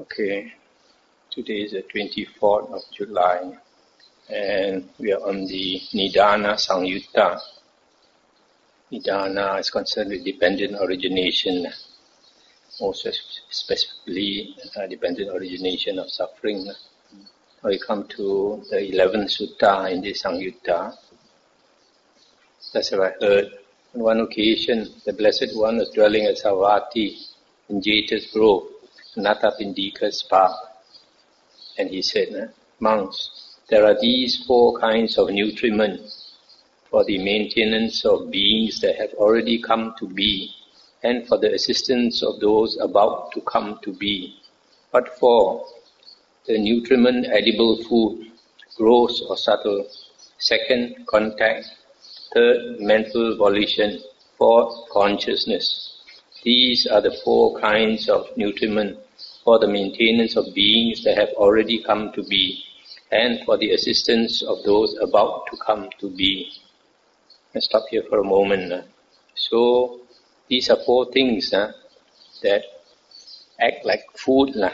Okay, today is the 24th of July and we are on the Nidana Samyutta. Nidana is concerned with dependent origination, also specifically uh, dependent origination of suffering. We come to the 11th sutta in the Samyutta. That's what I heard. On one occasion, the Blessed One was dwelling at Savatthi in Jeta's Grove Anathapindika's path. And he said, Monks, there are these four kinds of nutriment for the maintenance of beings that have already come to be and for the assistance of those about to come to be. But for the nutriment edible food, gross or subtle, second, contact, third, mental volition, fourth, consciousness. These are the four kinds of nutriment for the maintenance of beings that have already come to be, and for the assistance of those about to come to be. Let's stop here for a moment. So, these are four things uh, that act like food uh,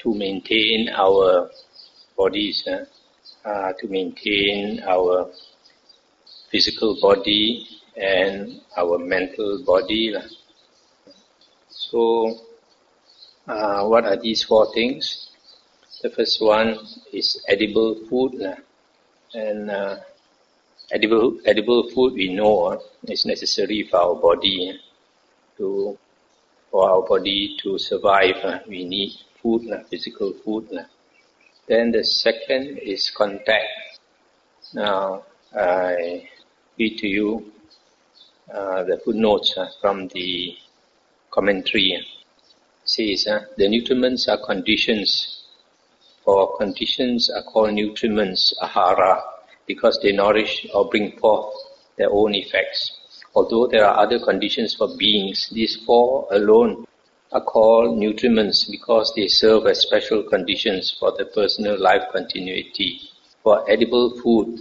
to maintain our bodies, uh, to maintain our physical body and our mental body. So, uh, what are these four things? The first one is edible food. And uh, edible, edible food we know uh, is necessary for our body. To, for our body to survive, uh, we need food, physical food. Then the second is contact. Now, I read to you uh, the footnotes uh, from the commentary says uh, the nutriments are conditions, or conditions are called nutriments, ahara, because they nourish or bring forth their own effects. Although there are other conditions for beings, these four alone are called nutriments because they serve as special conditions for the personal life continuity. For edible food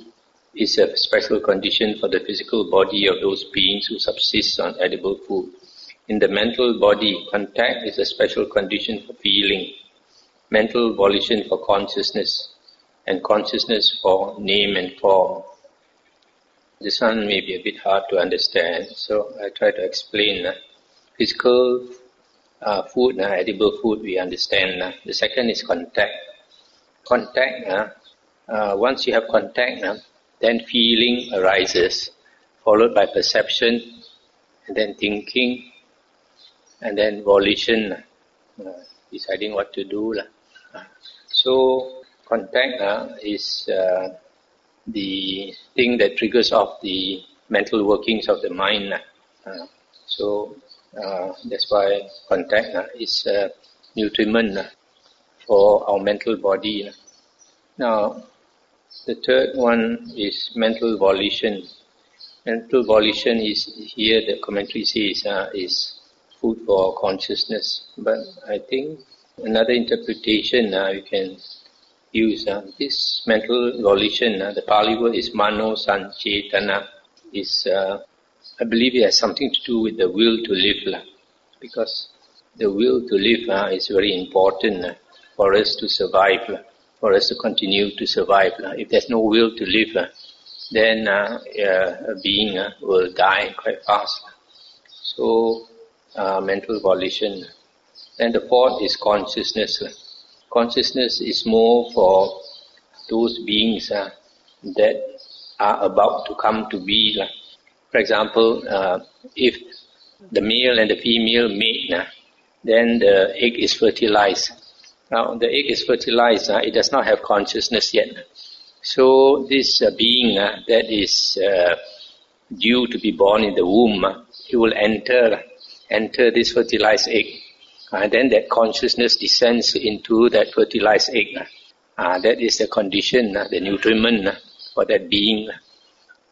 is a special condition for the physical body of those beings who subsist on edible food. In the mental body, contact is a special condition for feeling, mental volition for consciousness, and consciousness for name and form. This one may be a bit hard to understand, so I try to explain. Uh, physical uh, food, uh, edible food, we understand. Uh, the second is contact. Contact, uh, uh, once you have contact, uh, then feeling arises, followed by perception, and then thinking, and then volition, uh, deciding what to do. Uh, so contact uh, is uh, the thing that triggers off the mental workings of the mind. Uh, so uh, that's why contact is a nutriment for our mental body. Now, the third one is mental volition. Mental volition is here, the commentary says, is food for our consciousness. But I think another interpretation uh, you can use uh, this mental volition. Uh, the Pali word is mano sanchetana. Is uh, I believe it has something to do with the will to live, uh, because the will to live uh, is very important uh, for us to survive, uh, for us to continue to survive. If there's no will to live, uh, then uh, a being uh, will die quite fast. So uh, mental volition. And the fourth is consciousness. Consciousness is more for those beings uh, that are about to come to be. For example, uh, if the male and the female mate, uh, then the egg is fertilized. Now, the egg is fertilized, uh, it does not have consciousness yet. So, this uh, being uh, that is uh, due to be born in the womb, uh, he will enter enter this fertilized egg. And then that consciousness descends into that fertilized egg. Uh, that is the condition, uh, the nutriment uh, for that being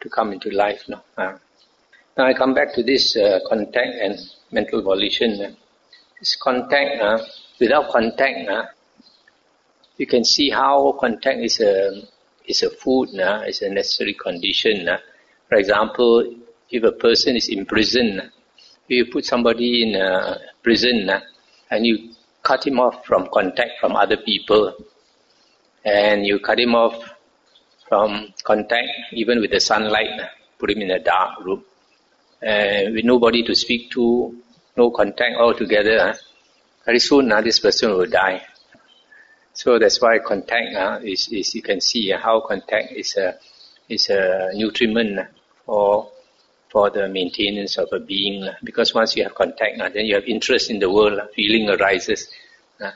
to come into life. No? Uh, now I come back to this uh, contact and mental volition. This contact, without contact, you can see how contact is a is a food, uh, is a necessary condition. Uh. For example, if a person is imprisoned, you put somebody in a prison uh, and you cut him off from contact from other people, and you cut him off from contact even with the sunlight, put him in a dark room, with nobody to speak to, no contact altogether, very soon uh, this person will die. So that's why contact uh, is, is you can see how contact is a is a nutriment for for the maintenance of a being. Because once you have contact, uh, then you have interest in the world, uh, feeling arises. Uh,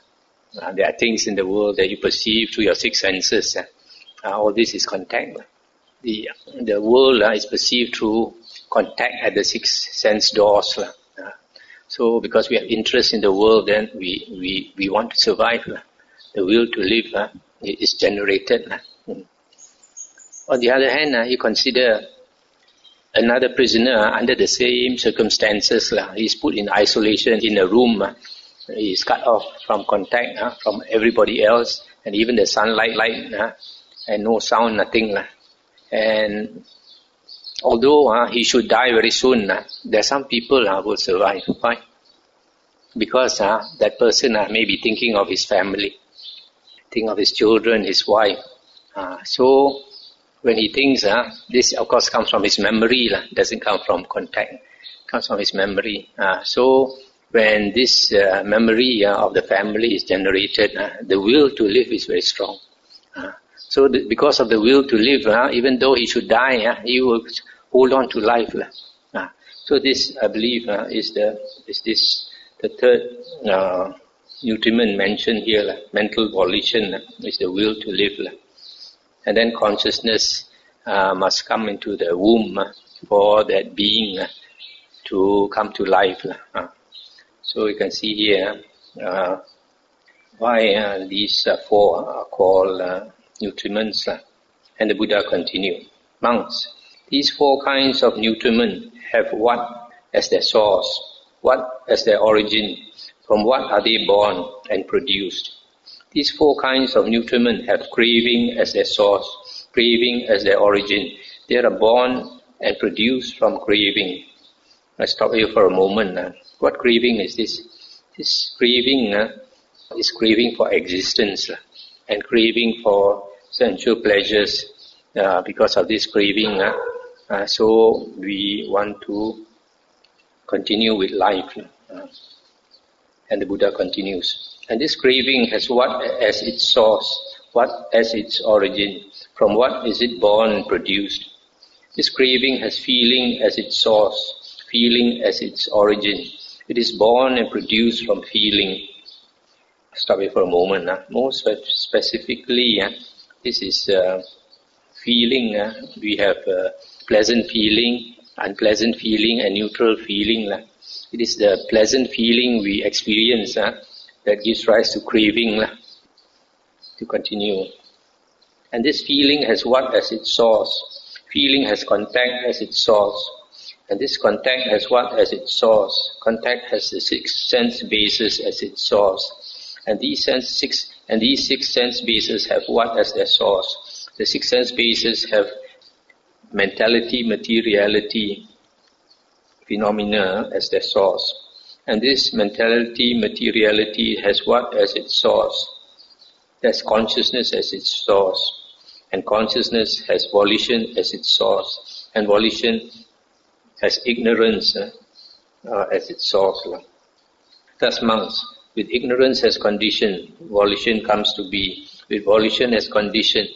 uh, there are things in the world that you perceive through your six senses. Uh, uh all this is contact. The the world is perceived through contact at the six sense doors. so because we have interest in the world, then we, we, we want to survive the will to live uh, is generated. Uh. On the other hand, uh, you consider another prisoner under the same circumstances. He's put in isolation in a room. Uh, he's cut off from contact uh, from everybody else and even the sunlight light uh, and no sound, nothing. And although he should die very soon, there are some people who will survive. Why? Because that person may be thinking of his family think of his children, his wife. So when he thinks, uh, this of course comes from his memory, uh, doesn't come from contact, comes from his memory. Uh, so when this uh, memory uh, of the family is generated, the will to live is very strong. So because of the will to live, even though he should die, he will hold on to life. So this, I believe, is the is this the third uh, nutriment mentioned here, mental volition is the will to live. And then consciousness uh, must come into the womb uh, for that being uh, to come to life. Uh. So you can see here uh, why uh, these four are called nutriments. And the Buddha continued, monks, these four kinds of nutriment have what as their source, what as their origin, from what are they born and produced? These four kinds of nutriment have craving as their source, craving as their origin. They are born and produced from craving. Let's stop here for a moment. Uh. What craving is this? This craving uh, is craving for existence uh, and craving for sensual pleasures. Uh, because of this craving, uh, so we want to continue with life. Uh. And the Buddha continues. And this craving has what as its source, what as its origin, from what is it born and produced. This craving has feeling as its source, feeling as its origin. It is born and produced from feeling. Stop here for a moment. Huh? More specifically, uh, this is uh, feeling. Uh, we have pleasant feeling, unpleasant feeling, and neutral feeling. Uh, it is the pleasant feeling we experience uh, that gives rise to craving uh, to continue. And this feeling has what as its source? Feeling has contact as its source. And this contact has what as its source? Contact has the six sense bases as its source. And these sense six and these six sense bases have what as their source? The six sense bases have mentality, materiality, phenomena as their source. And this mentality, materiality has what as its source? There's consciousness as its source. And consciousness has volition as its source. And volition has ignorance uh, uh, as its source. Thus monks, with ignorance as condition, volition comes to be. With volition as condition,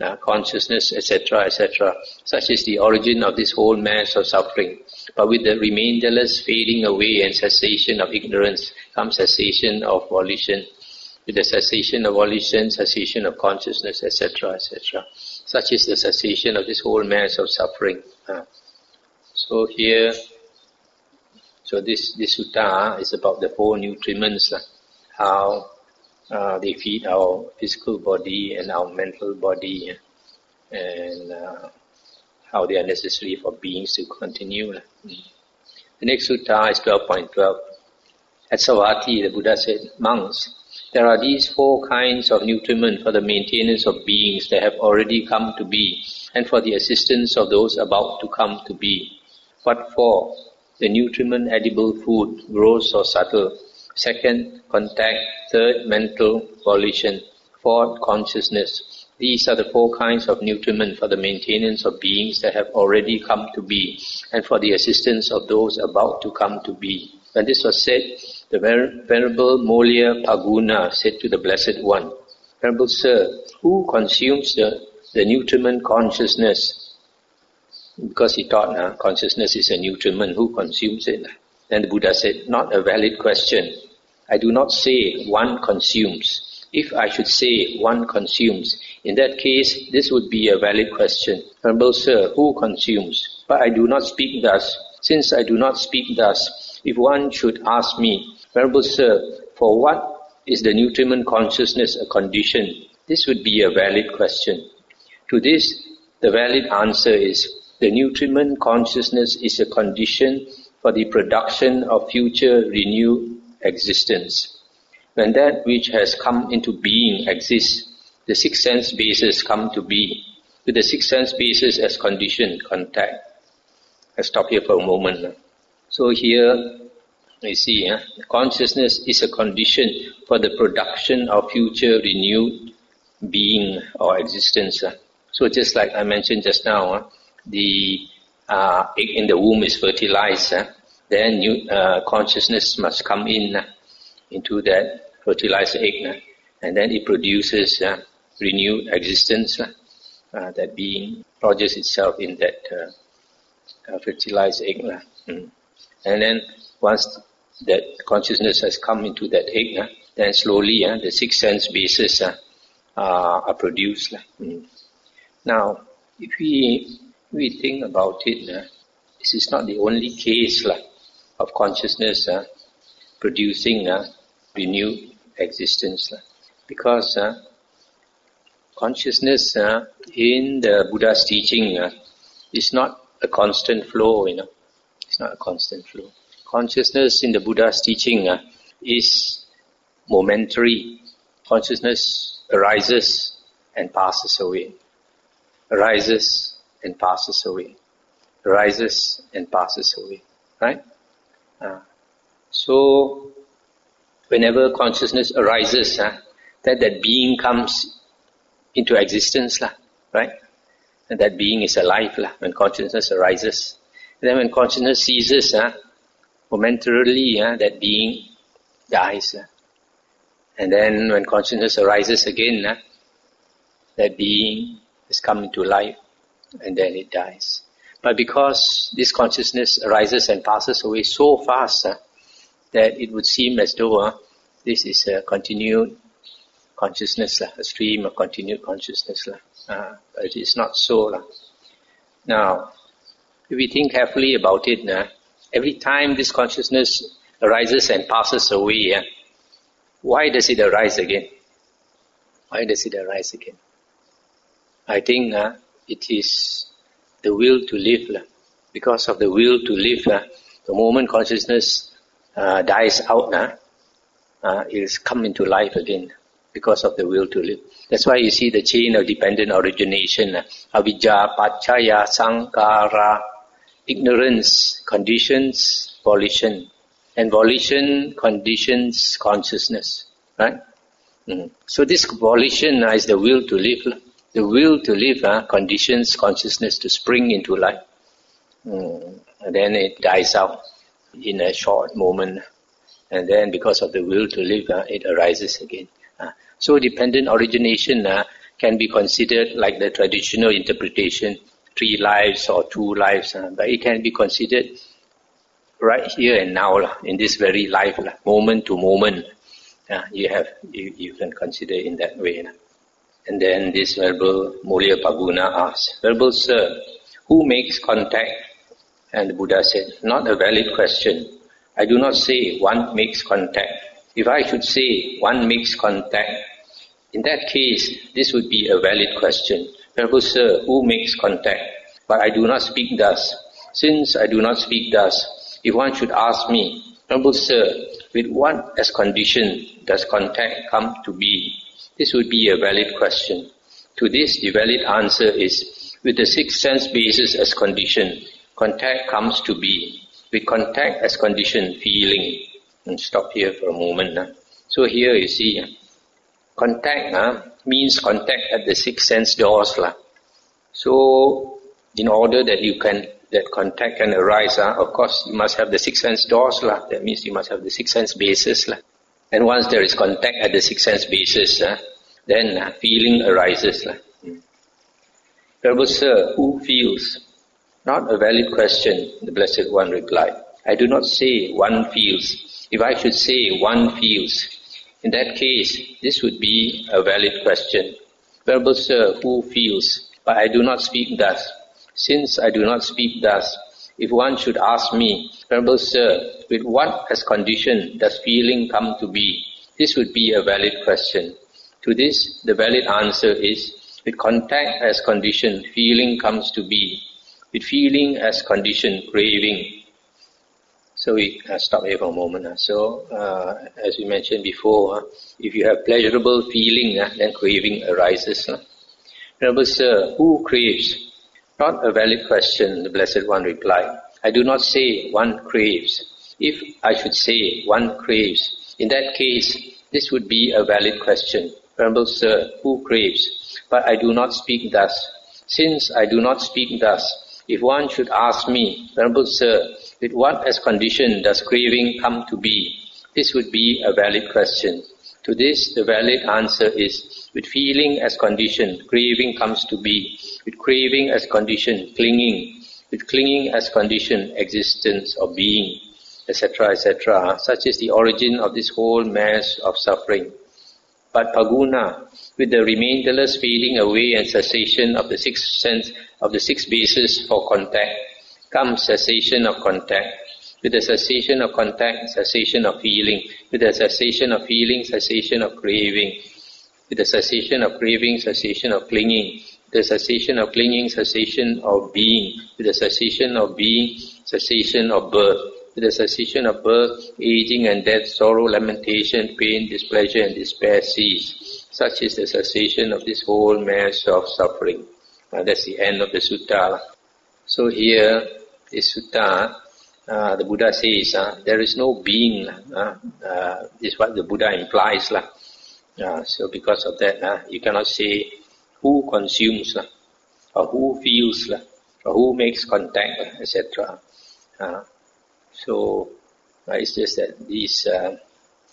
uh, consciousness, etc., etc. Such is the origin of this whole mass of suffering. But with the remainderless fading away and cessation of ignorance comes cessation of volition. With the cessation of volition, cessation of consciousness, etc., etc. Such is the cessation of this whole mass of suffering. Uh, so here, so this this sutta is about the four nutriments, uh, how uh, they feed our physical body and our mental body and uh, how they are necessary for beings to continue. The next sutta is 12.12. At Savatthi, the Buddha said, Monks, there are these four kinds of nutriment for the maintenance of beings that have already come to be and for the assistance of those about to come to be. What for? The nutriment edible food, gross or subtle, Second, contact. Third, mental volition. Fourth, consciousness. These are the four kinds of nutriment for the maintenance of beings that have already come to be and for the assistance of those about to come to be. When this was said, the Venerable Moliya Phagguna said to the Blessed One, Venerable Sir, who consumes the, the nutriment consciousness? Because he taught, uh, consciousness is a nutriment, who consumes it? Then the Buddha said, not a valid question. I do not say one consumes. If I should say one consumes, in that case, this would be a valid question. Venerable Sir, who consumes? But I do not speak thus. Since I do not speak thus, if one should ask me, Venerable Sir, for what is the nutriment consciousness a condition? This would be a valid question. To this, the valid answer is, the nutriment consciousness is a condition for the production of future renewed existence. When that which has come into being exists, the six sense bases come to be. With the six sense bases as condition, contact. I stop here for a moment. So here, you see, eh, consciousness is a condition for the production of future renewed being or existence. So just like I mentioned just now, the uh, egg in the womb is fertilized. Then new, uh, consciousness must come in into that fertilized egg, and then it produces renewed existence. Uh, that being lodges itself in that uh, uh, fertilized egg. Mm. And then once that consciousness has come into that egg, then slowly the six sense bases are produced. Mm. Now, if we we think about it, this is not the only case of consciousness uh, producing uh, renewed existence. Because uh, consciousness uh, in the Buddha's teaching uh, is not a constant flow, you know. It's not a constant flow. Consciousness in the Buddha's teaching uh, is momentary. Consciousness arises and passes away. Arises and passes away. Arises and passes away. Right? Uh, so, whenever consciousness arises, uh, that that being comes into existence, right? And that being is alive when consciousness arises. And then when consciousness ceases, uh, momentarily uh, that being dies. Uh. And then when consciousness arises again, uh, that being has come into life and then it dies. But because this consciousness arises and passes away so fast uh, that it would seem as though uh, this is a continued consciousness, lah, a stream of continued consciousness. Uh, but it is not so. Lah. Now, if we think carefully about it, nah, every time this consciousness arises and passes away, yeah, why does it arise again? Why does it arise again? I think uh, it is the will to live. Because of the will to live, the moment consciousness uh, dies out, uh, it has come into life again because of the will to live. That's why you see the chain of dependent origination, avijja, paccaya, sankhara, ignorance, conditions, volition, and volition conditions consciousness, right? Mm. So this volition is the will to live. The will to live uh, conditions consciousness to spring into life. Mm. And then it dies out in a short moment. And then because of the will to live, uh, it arises again. So dependent origination uh, can be considered like the traditional interpretation, three lives or two lives, uh, but it can be considered right here and now, uh, in this very life, uh, moment to moment. Uh, you have you, you can consider in that way. And then this Venerable Moliya Phagguna asks, Venerable Sir, who makes contact? And the Buddha said, not a valid question. I do not say one makes contact. If I should say one makes contact, in that case, this would be a valid question. Venerable Sir, who makes contact? But I do not speak thus. Since I do not speak thus, if one should ask me, Venerable Sir, with what as condition does contact come to be? This would be a valid question. To this, the valid answer is, with the six sense bases as condition, contact comes to be. With contact as condition, feeling. And stop here for a moment. Huh? So here you see, contact huh, means contact at the six sense doors. Lah. So in order that you can that contact can arise, huh, of course you must have the six sense doors. Lah. That means you must have the six sense bases. Lah. And once there is contact at the six sense bases, huh, then uh, feeling arises. Venerable Sir, who feels? Not a valid question, the Blessed One replied. I do not say one feels. If I should say one feels, in that case, this would be a valid question. Venerable Sir, who feels? But I do not speak thus. Since I do not speak thus, if one should ask me, Venerable Sir, with what as condition does feeling come to be? This would be a valid question. To this, the valid answer is, with contact as condition, feeling comes to be. With feeling as condition, craving so we uh, stop here for a moment. Uh. So, uh, as we mentioned before, uh, if you have pleasurable feeling, then craving arises. Remember, sir, who craves? Not a valid question, the Blessed One replied. I do not say one craves. If I should say one craves, in that case, this would be a valid question. Remember, sir, who craves? But I do not speak thus. Since I do not speak thus, if one should ask me, Venerable Sir, with what as condition does craving come to be? This would be a valid question. To this, the valid answer is, with feeling as condition, craving comes to be. With craving as condition, clinging. With clinging as condition, existence or being, etc., etc. Such is the origin of this whole mass of suffering. But Phagguna, with the remainderless fading away and cessation of the six sense of the six bases for contact, comes cessation of contact. With the cessation of contact, cessation of feeling. With the cessation of feeling, cessation of craving. With the cessation of craving, cessation of clinging. The cessation of clinging, cessation of being. With the cessation of being, cessation of birth. With the cessation of birth, aging and death, sorrow, lamentation, pain, displeasure and despair cease. Such is the cessation of this whole mass of suffering. Now that's the end of the sutta. So here, this sutta, uh, the Buddha says, uh, there is no being. Uh, uh, is what the Buddha implies. Uh, so because of that, uh, you cannot say who consumes, uh, or who feels, uh, or who makes contact, etc. Uh, so uh, it's just that these uh,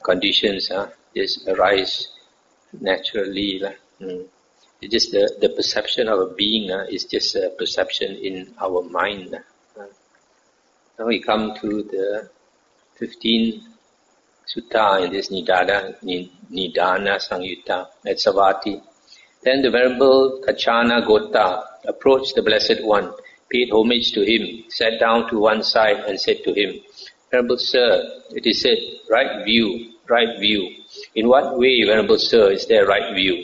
conditions uh, just arise naturally. Mm. It's just the, the perception of a being uh, is just a perception in our mind. Now we come to the 15th sutta in this Nidana, Nidana Samyutta at Savatthi. Then the Venerable Kaccana Gotta approached the Blessed One, paid homage to him, sat down to one side and said to him, Venerable Sir, it is said, right view, right view. In what way, Venerable Sir, is there right view?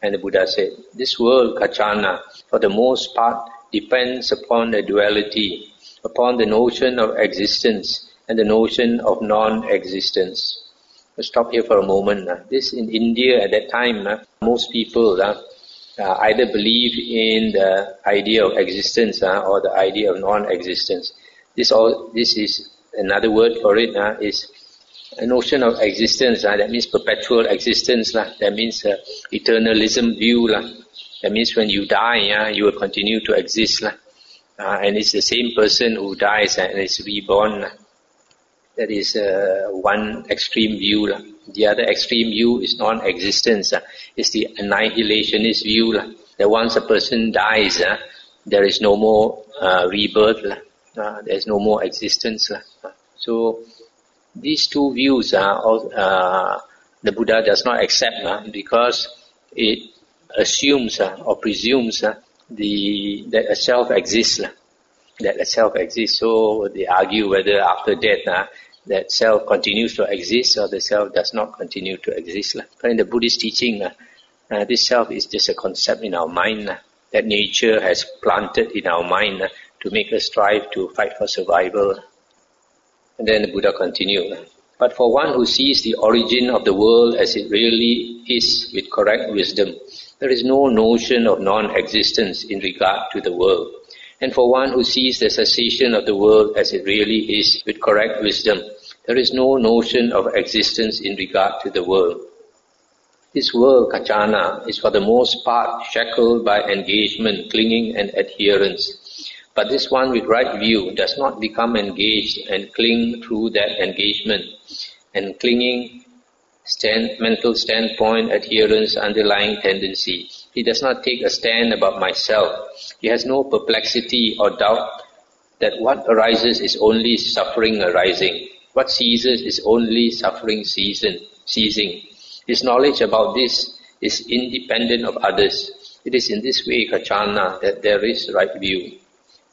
And the Buddha said, this world, Kaccana, for the most part, depends upon the duality, upon the notion of existence and the notion of non-existence. Let's stop here for a moment. This in India at that time, most people uh, either believe in the idea of existence or the idea of non-existence. This all, this is another word for it is a notion of existence. That means perpetual existence. That means uh, eternalism view. That means when you die, you will continue to exist. Uh, and it's the same person who dies and is reborn. That is uh, one extreme view. The other extreme view is non-existence. Uh, it's the annihilationist view. That once a person dies, uh, there is no more uh, rebirth. There is no more existence. So these two views are all, uh, the Buddha does not accept uh, because it assumes uh, or presumes the that a self exists. That a self exists. So they argue whether after death uh, that self continues to exist or the self does not continue to exist. But in the Buddhist teaching, uh, this self is just a concept in our mind uh, that nature has planted in our mind uh, to make us strive to fight for survival. And then the Buddha continued. But for one who sees the origin of the world as it really is with correct wisdom, there is no notion of non-existence in regard to the world. And for one who sees the cessation of the world as it really is with correct wisdom, There is no notion of existence in regard to the world. This world, Kaccana, is for the most part shackled by engagement, clinging and adherence. But this one with right view does not become engaged and cling through that engagement and clinging stand, mental standpoint, adherence, underlying tendency. He does not take a stand about myself. He has no perplexity or doubt that what arises is only suffering arising. What ceases is only suffering season, ceasing. His knowledge about this is independent of others. It is in this way, Kaccana, that there is right view.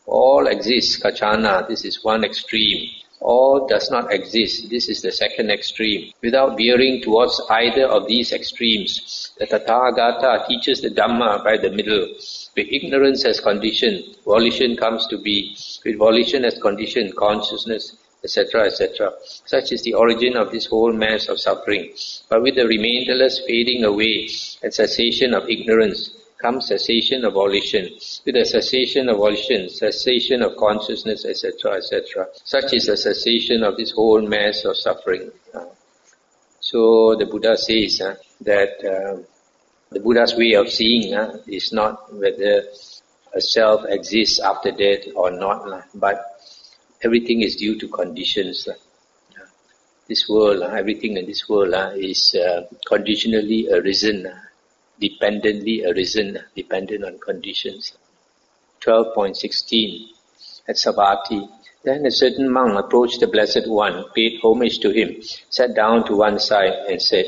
All exists, Kaccana, this is one extreme. All does not exist, this is the second extreme. Without veering towards either of these extremes, the Tathagata teaches the Dhamma by the middle. With ignorance as condition, volition comes to be. With volition as condition, consciousness etc., etc. Such is the origin of this whole mass of suffering. But with the remainderless fading away and cessation of ignorance comes cessation of volition. With the cessation of volition, cessation of consciousness, etc., etc. Such is the cessation of this whole mass of suffering. So the Buddha says uh, that uh, the Buddha's way of seeing uh, is not whether a self exists after death or not, but everything is due to conditions. This world, everything in this world is uh, conditionally arisen, dependently arisen, dependent on conditions. 12.16 At Savatthi, then a certain monk approached the Blessed One, paid homage to him, sat down to one side and said,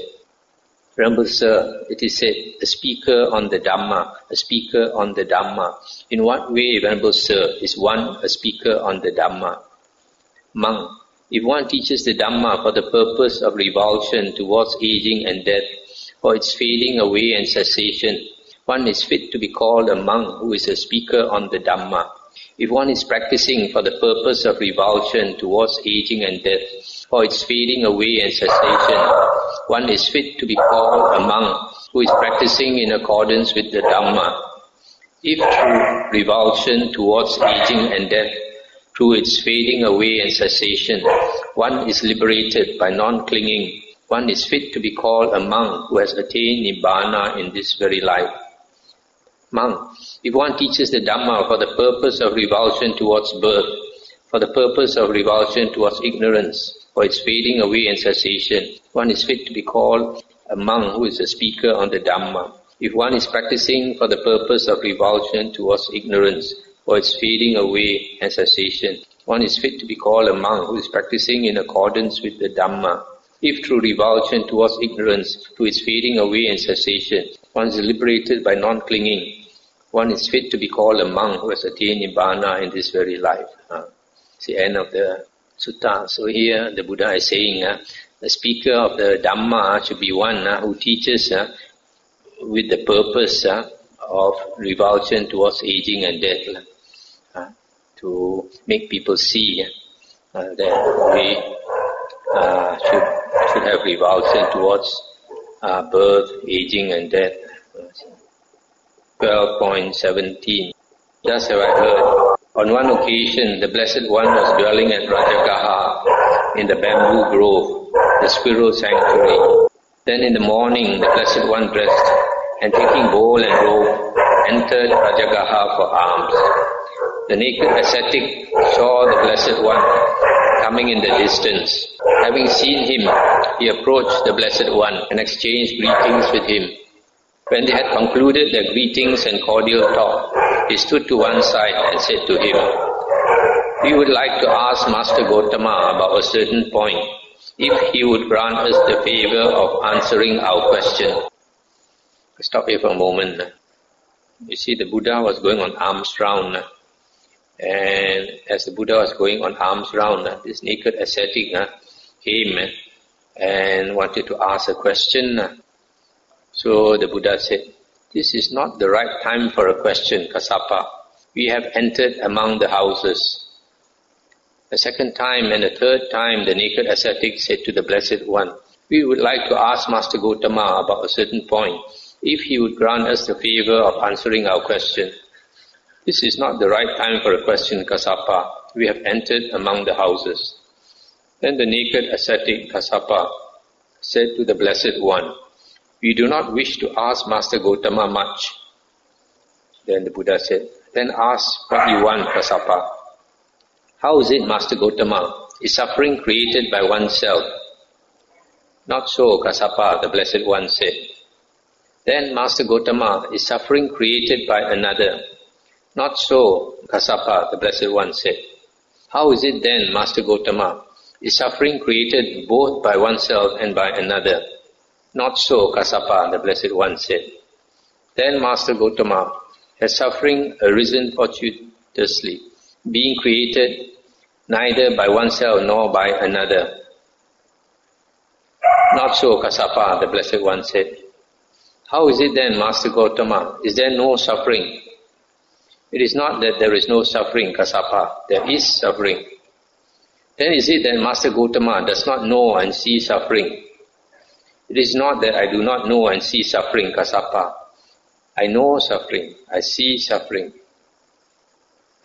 Venerable Sir, it is said, a speaker on the Dhamma, a speaker on the Dhamma. In what way, Venerable Sir, is one a speaker on the Dhamma? Monk, if one teaches the Dhamma for the purpose of revulsion towards aging and death, for its fading away and cessation, one is fit to be called a monk who is a speaker on the Dhamma. If one is practicing for the purpose of revulsion towards aging and death, for its fading away and cessation, one is fit to be called a monk who is practicing in accordance with the Dhamma. If through revulsion towards aging and death, through its fading away and cessation, one is liberated by non-clinging. One is fit to be called a monk who has attained Nibbana in this very life. Monk, if one teaches the Dhamma for the purpose of revulsion towards birth, for the purpose of revulsion towards ignorance, for its fading away and cessation, one is fit to be called a monk who is a speaker on the Dhamma. If one is practicing for the purpose of revulsion towards ignorance, for its fading away and cessation. One is fit to be called a monk who is practicing in accordance with the Dhamma. If through revulsion towards ignorance, to its fading away and cessation, one is liberated by non-clinging, one is fit to be called a monk who has attained Nibbana in this very life. Uh, it's the end of the sutta. So here the Buddha is saying uh, the speaker of the Dhamma should be one uh, who teaches uh, with the purpose uh, of revulsion towards aging and death to make people see uh, that we uh, should should have revulsion towards uh, birth, aging, and death. Twelve point seventeen. Thus have I heard. On one occasion, the Blessed One was dwelling at Rajagaha in the bamboo grove, the squirrel sanctuary. Then in the morning, the Blessed One dressed and taking bowl and robe, entered Rajagaha for alms. The naked ascetic saw the Blessed One coming in the distance. Having seen him, he approached the Blessed One and exchanged greetings with him. When they had concluded their greetings and cordial talk, he stood to one side and said to him, We would like to ask Master Gotama about a certain point, if he would grant us the favor of answering our question. Stop here for a moment. You see, the Buddha was going on alms round. And as the Buddha was going on alms round, uh, this naked ascetic uh, came uh, and wanted to ask a question. So the Buddha said, this is not the right time for a question, Kassapa. We have entered among the houses. The second time and the third time, the naked ascetic said to the Blessed One, we would like to ask Master Gotama about a certain point, if he would grant us the favor of answering our question. This is not the right time for a question, Kassapa. We have entered among the houses. Then the naked ascetic Kassapa said to the Blessed One, We do not wish to ask Master Gotama much. Then the Buddha said, Then ask what you want, Kassapa. How is it, Master Gotama? Is suffering created by oneself? Not so, Kassapa, the Blessed One said. Then, Master Gotama, is suffering created by another? Not so, Kassapa, the Blessed One said. How is it then, Master Gotama? Is suffering created both by oneself and by another? Not so, Kassapa, the Blessed One said. Then Master Gotama, has suffering arisen fortuitously, being created neither by oneself nor by another? Not so, Kassapa, the Blessed One said. How is it then, Master Gotama? Is there no suffering? It is not that there is no suffering, Kassapa. There is suffering. Then is it that Master Gotama does not know and see suffering? It is not that I do not know and see suffering, Kassapa. I know suffering. I see suffering.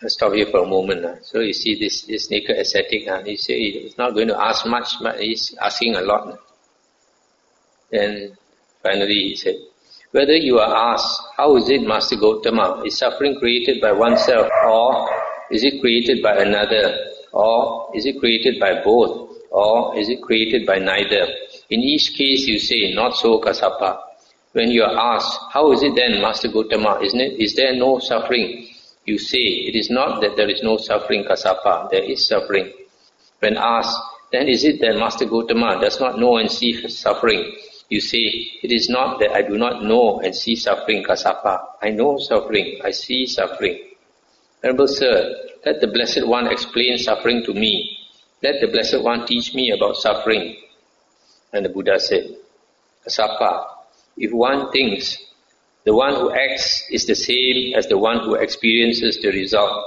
Let's stop here for a moment. Uh. So you see this, this naked ascetic, uh, he say he's not going to ask much, but he's asking a lot. Then finally he said, whether you are asked, how is it, Master Gotama? Uh, is suffering created by oneself or is it created by another? Or is it created by both? Or is it created by neither? In each case you say, not so Kassapa. When you are asked, how is it then, Master Gotama? Uh, isn't it, is there no suffering? You say, it is not that there is no suffering Kassapa, there is suffering. When asked, then is it that Master Gotama uh, does not know and see suffering? You say, it is not that I do not know and see suffering, Kassapa. I know suffering, I see suffering. Venerable Sir, let the Blessed One explain suffering to me. Let the Blessed One teach me about suffering. And the Buddha said, Kassapa, if one thinks the one who acts is the same as the one who experiences the result,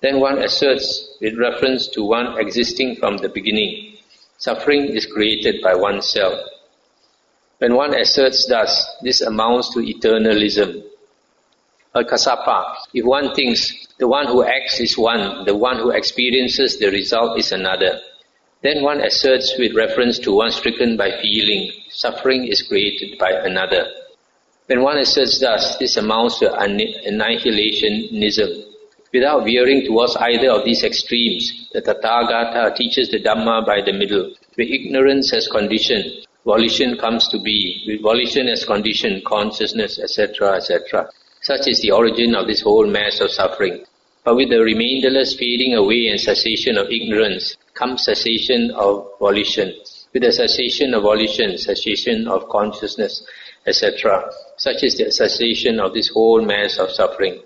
then one asserts with reference to one existing from the beginning, suffering is created by oneself. When one asserts thus, this amounts to eternalism. But Kassapa, if one thinks the one who acts is one, the one who experiences the result is another, then one asserts with reference to one stricken by feeling, suffering is created by another. When one asserts thus, this amounts to annihilationism. Without veering towards either of these extremes, the Tathagata teaches the Dhamma by the middle, where ignorance has conditioned volition comes to be, with volition as condition, consciousness, etc., etc. Such is the origin of this whole mass of suffering. But with the remainderless fading away and cessation of ignorance comes cessation of volition. With the cessation of volition, cessation of consciousness, etc. Such is the cessation of this whole mass of suffering.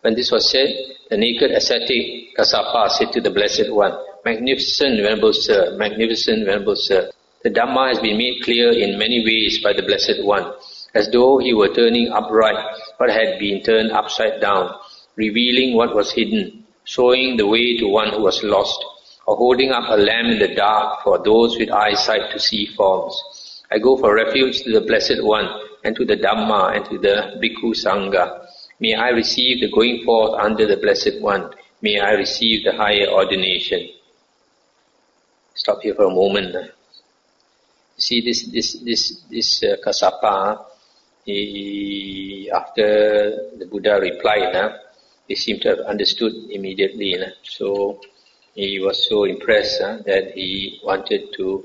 When this was said, the naked ascetic Kassapa said to the Blessed One, Magnificent Venerable Sir, Magnificent Venerable Sir, the Dhamma has been made clear in many ways by the Blessed One, as though he were turning upright what had been turned upside down, revealing what was hidden, showing the way to one who was lost, or holding up a lamp in the dark for those with eyesight to see forms. I go for refuge to the Blessed One, and to the Dhamma, and to the Bhikkhu Sangha. May I receive the going forth under the Blessed One. May I receive the higher ordination. Stop here for a moment see this this this this uh, Kassapa, he, after the Buddha replied, uh, he seemed to have understood immediately. Uh, so he was so impressed uh, that he wanted to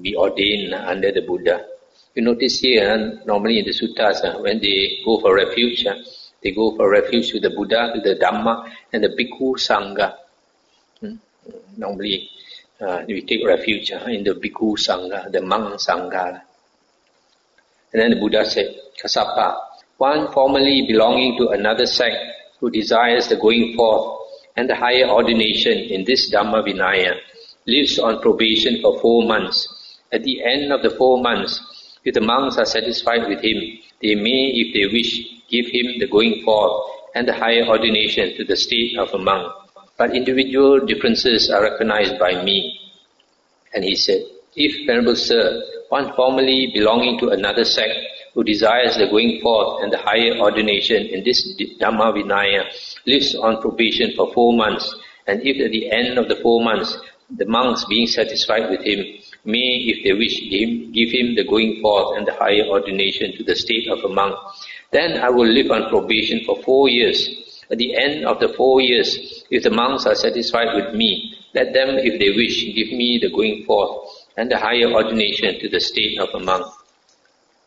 be ordained under the Buddha. You notice here, normally in the suttas, when they go for refuge, they go for refuge to the Buddha, to the Dhamma, and the Bhikkhu Sangha. Hmm? Normally, uh, we take refuge in the Bhikkhu Sangha, the monk Sangha. And then the Buddha said, Kassapa, one formerly belonging to another sect who desires the going forth and the higher ordination in this Dhamma Vinaya lives on probation for four months. At the end of the four months, if the monks are satisfied with him, they may, if they wish, give him the going forth and the higher ordination to the state of a monk but individual differences are recognized by me. And he said, if, Venerable Sir, one formerly belonging to another sect who desires the going forth and the higher ordination in this Dhamma Vinaya lives on probation for four months, and if at the end of the four months the monks being satisfied with him may, if they wish him, give him the going forth and the higher ordination to the state of a monk. Then I will live on probation for four years. At the end of the four years, if the monks are satisfied with me, let them, if they wish, give me the going forth and the higher ordination to the state of a monk.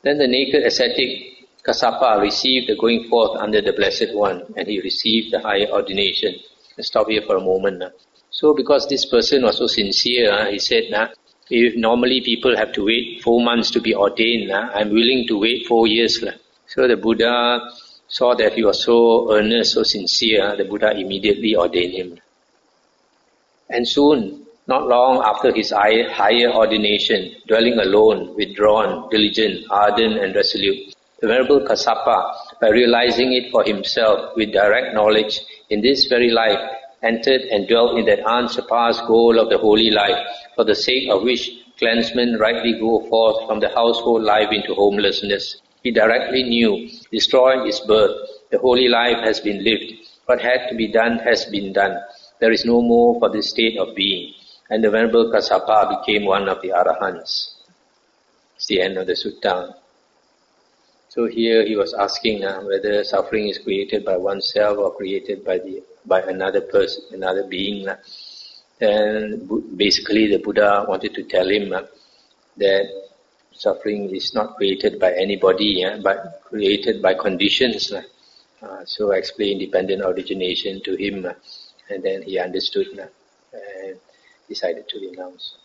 Then the naked ascetic Kassapa received the going forth under the Blessed One, and he received the higher ordination. Let's stop here for a moment. Ah. So because this person was so sincere, ah, he said, ah, if normally people have to wait four months to be ordained, I'm willing to wait four years. So the Buddha saw that he was so earnest, so sincere, the Buddha immediately ordained him. And soon, not long after his higher ordination, dwelling alone, withdrawn, diligent, ardent and resolute, the Venerable Kassapa, by realizing it for himself with direct knowledge in this very life, entered and dwelt in that unsurpassed goal of the holy life, for the sake of which clansmen rightly go forth from the household life into homelessness. He directly knew, destroying his birth, the holy life has been lived. What had to be done has been done. There is no more for this state of being. And the Venerable Kassapa became one of the Arahants. It's the end of the sutta. So here he was asking uh, whether suffering is created by oneself or created by the by another person, another being. Uh. And basically, the Buddha wanted to tell him uh, that suffering is not created by anybody, yeah, but created by conditions. Uh, so I explained dependent origination to him, and then he understood and decided to renounce.